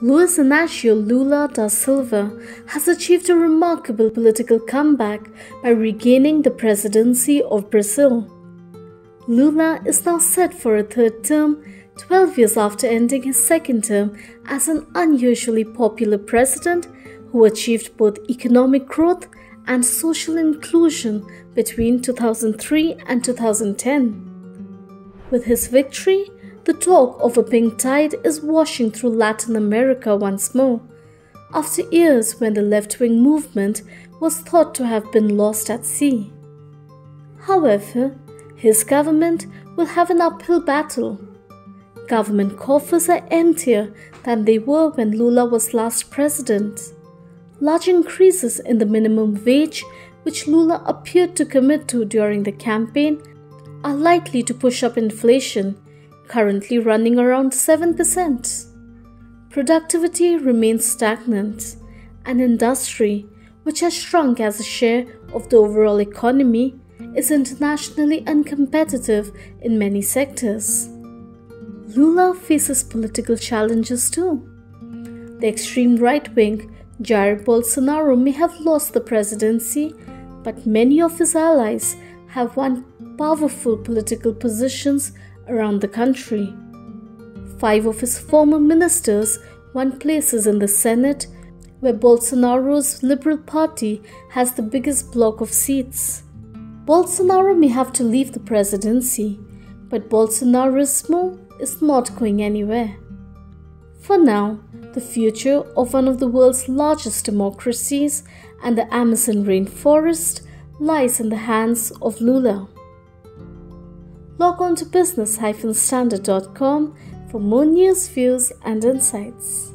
Luiz Inácio Lula da Silva has achieved a remarkable political comeback by regaining the presidency of Brazil. Lula is now set for a third term, 12 years after ending his second term as an unusually popular president who achieved both economic growth and social inclusion between 2003 and 2010. With his victory, the talk of a pink tide is washing through Latin America once more, after years when the left wing movement was thought to have been lost at sea. However, his government will have an uphill battle. Government coffers are emptier than they were when Lula was last president. Large increases in the minimum wage, which Lula appeared to commit to during the campaign, are likely to push up inflation currently running around 7%. Productivity remains stagnant. An industry, which has shrunk as a share of the overall economy, is internationally uncompetitive in many sectors. Lula faces political challenges too. The extreme right wing, Jair Bolsonaro, may have lost the presidency, but many of his allies have won powerful political positions around the country. Five of his former ministers won places in the Senate, where Bolsonaro's Liberal Party has the biggest block of seats. Bolsonaro may have to leave the presidency, but Bolsonarismo is not going anywhere. For now, the future of one of the world's largest democracies and the Amazon rainforest lies in the hands of Lula. Log on to business-standard.com for more news, views, and insights.